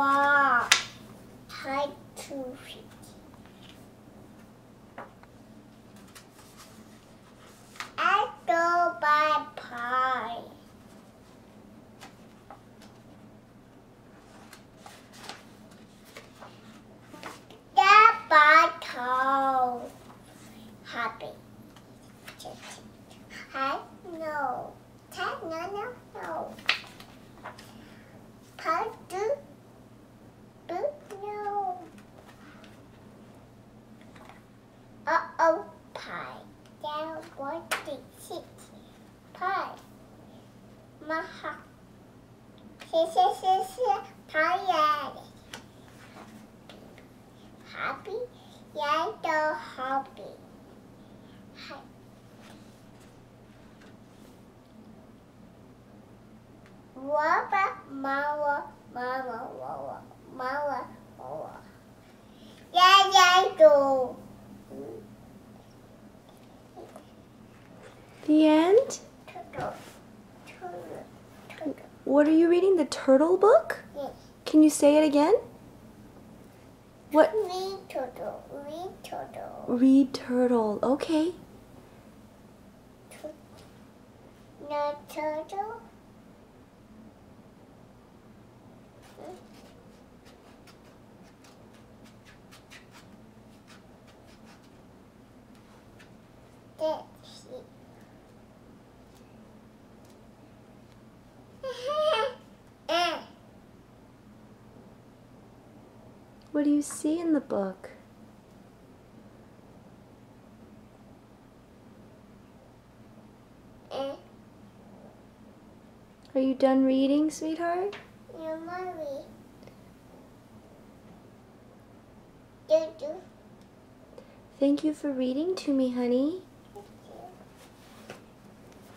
walk. Hide two feet. I go by pie. That by cow. Happy. Hi, no. Tag, no, no, no. Pie, do, do, no. Uh-oh, pie. Down one, three, six. Pie. Maha. Si, si, si, si. Pie, Happy. So happy. Waba, mawa, mama, wawa, mawa, The end? Turtle, turtle, turtle. What are you reading? The turtle book? Yes. Can you say it again? What? Read turtle, read turtle. Read turtle. Okay. No turtle. That's it. Eh. What do you see in the book? Eh. Are you done reading, sweetheart? Mommy. Do do. Thank you for reading to me, honey.